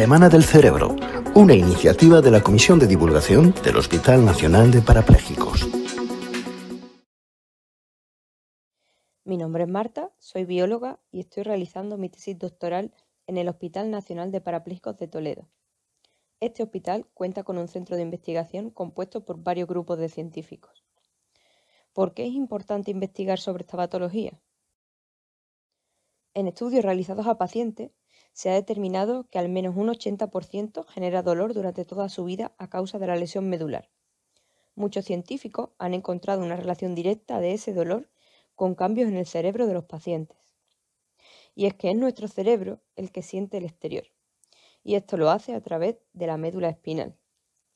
Semana del Cerebro, una iniciativa de la Comisión de Divulgación del Hospital Nacional de Parapléjicos. Mi nombre es Marta, soy bióloga y estoy realizando mi tesis doctoral en el Hospital Nacional de Parapléjicos de Toledo. Este hospital cuenta con un centro de investigación compuesto por varios grupos de científicos. ¿Por qué es importante investigar sobre esta patología? En estudios realizados a pacientes se ha determinado que al menos un 80% genera dolor durante toda su vida a causa de la lesión medular. Muchos científicos han encontrado una relación directa de ese dolor con cambios en el cerebro de los pacientes. Y es que es nuestro cerebro el que siente el exterior. Y esto lo hace a través de la médula espinal,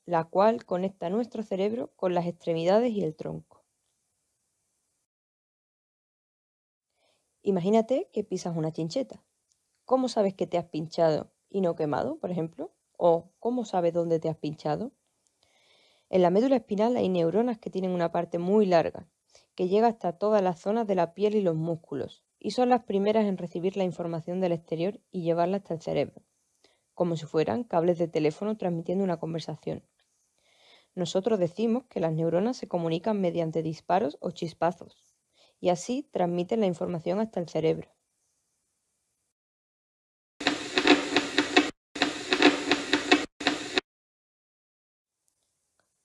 la cual conecta nuestro cerebro con las extremidades y el tronco. Imagínate que pisas una chincheta. ¿Cómo sabes que te has pinchado y no quemado, por ejemplo? ¿O cómo sabes dónde te has pinchado? En la médula espinal hay neuronas que tienen una parte muy larga, que llega hasta todas las zonas de la piel y los músculos, y son las primeras en recibir la información del exterior y llevarla hasta el cerebro, como si fueran cables de teléfono transmitiendo una conversación. Nosotros decimos que las neuronas se comunican mediante disparos o chispazos, y así transmiten la información hasta el cerebro.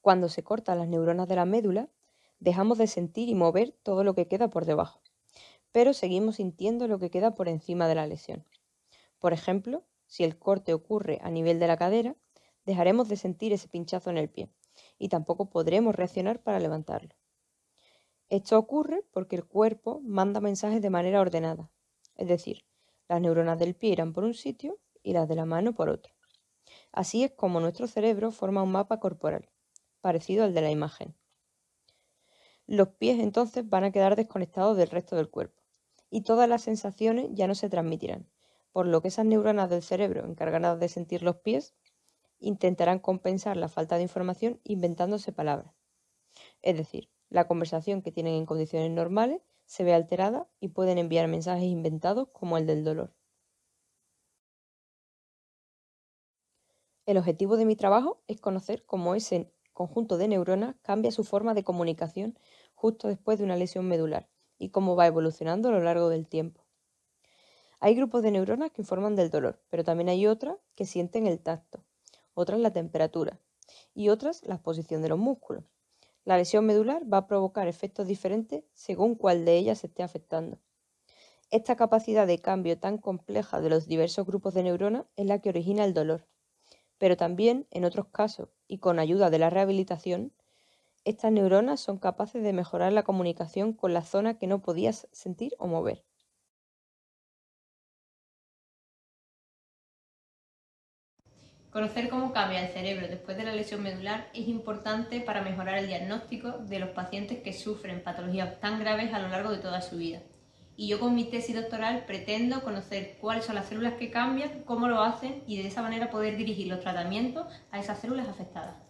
Cuando se cortan las neuronas de la médula, dejamos de sentir y mover todo lo que queda por debajo, pero seguimos sintiendo lo que queda por encima de la lesión. Por ejemplo, si el corte ocurre a nivel de la cadera, dejaremos de sentir ese pinchazo en el pie y tampoco podremos reaccionar para levantarlo. Esto ocurre porque el cuerpo manda mensajes de manera ordenada, es decir, las neuronas del pie irán por un sitio y las de la mano por otro. Así es como nuestro cerebro forma un mapa corporal, parecido al de la imagen. Los pies entonces van a quedar desconectados del resto del cuerpo y todas las sensaciones ya no se transmitirán, por lo que esas neuronas del cerebro encargadas de sentir los pies intentarán compensar la falta de información inventándose palabras. Es decir, la conversación que tienen en condiciones normales se ve alterada y pueden enviar mensajes inventados como el del dolor. El objetivo de mi trabajo es conocer cómo ese conjunto de neuronas cambia su forma de comunicación justo después de una lesión medular y cómo va evolucionando a lo largo del tiempo. Hay grupos de neuronas que informan del dolor, pero también hay otras que sienten el tacto, otras la temperatura y otras la posición de los músculos. La lesión medular va a provocar efectos diferentes según cuál de ellas se esté afectando. Esta capacidad de cambio tan compleja de los diversos grupos de neuronas es la que origina el dolor. Pero también, en otros casos, y con ayuda de la rehabilitación, estas neuronas son capaces de mejorar la comunicación con la zona que no podías sentir o mover. Conocer cómo cambia el cerebro después de la lesión medular es importante para mejorar el diagnóstico de los pacientes que sufren patologías tan graves a lo largo de toda su vida. Y yo con mi tesis doctoral pretendo conocer cuáles son las células que cambian, cómo lo hacen y de esa manera poder dirigir los tratamientos a esas células afectadas.